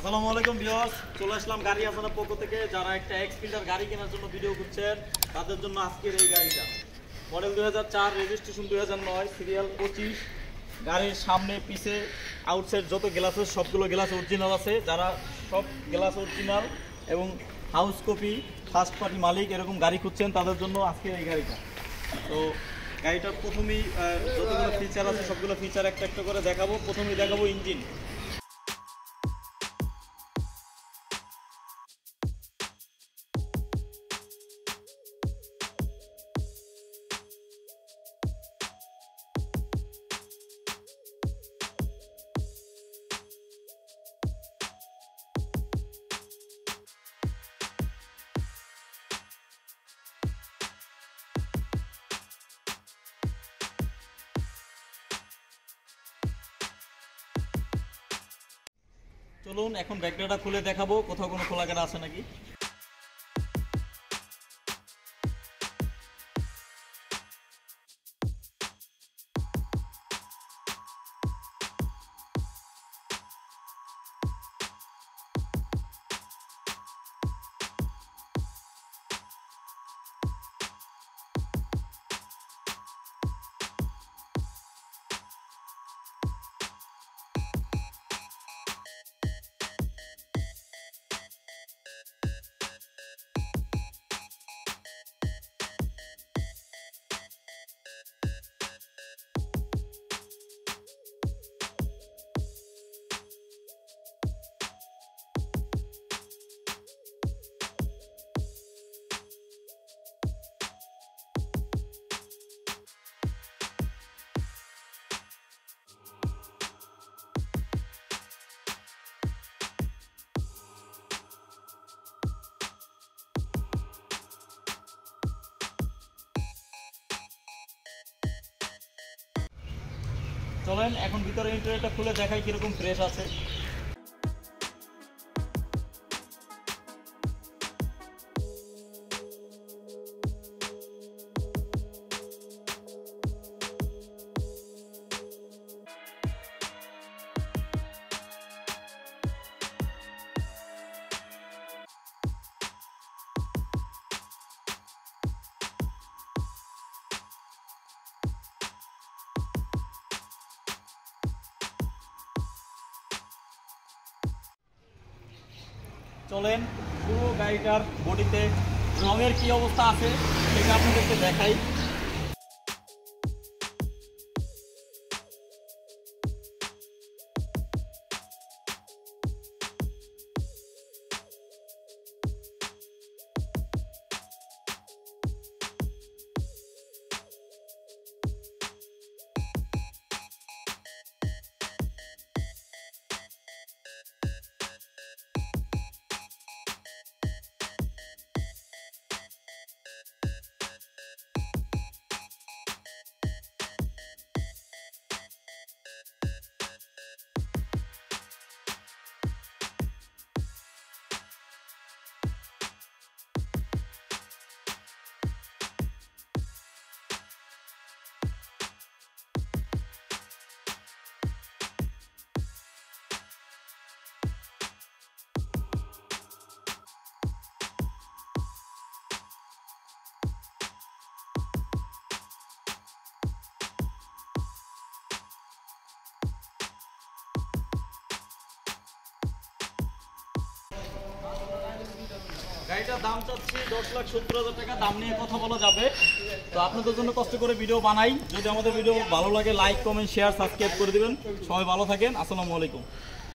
আসসালামু আলাইকুম ভিউয়ার্স, চলে আসলাম গাড়ি আসানোর পক্ষ থেকে। যারা একটা এক্স ফিল্টার গাড়ি কেনার জন্য ভিডিও করছেন, তাদের জন্য আজকের এই গাড়িটা। মডেল দুই হাজার চার রেজিস্ট্রেশন দুই হাজার নয় সিরিয়াল পঁচিশ। গাড়ির সামনে, পিছে আউটসাইড যত গ্লাস আছে সবগুলো গ্লাস অরিজিনাল আছে। যারা সব গ্লাস অরিজিনাল এবং হাউস কপি ফার্স্ট পার্টি মালিক এরকম গাড়ি খুঁজছেন, তাদের জন্য আজকের এই গাড়িটা। তো গাড়িটার প্রথমেই যতগুলো ফিচার আছে, সবগুলো ফিচার একটা একটা করে দেখাবো। প্রথমেই দেখাবো ইঞ্জিন চলুন এখন ব্যাগটা খুলে দেখাবো কোথাও কোনো খোলা কাটা আছে নাকি? চলেন এখন ভিতরে ইন্টারনেটটা খুলে দেখাই কীরকম ফ্রেশ আছে। চলেন পুরো গাড়িটার বডিতে রঙের কি অবস্থা আছে সেটা আপনাদেরকে দেখাই। গাড়িটার দাম চাচ্ছি দশ লাখ সত্তর হাজার টাকা, দাম নিয়ে কথা বলা যাবে। তো আপনাদের জন্য কষ্ট করে ভিডিও বানাই। যদি আমাদের ভিডিও ভালো লাগে লাইক কমেন্ট শেয়ার সাবস্ক্রাইব করে দিবেন। সবাই ভালো থাকেন। আসসালামু আলাইকুম।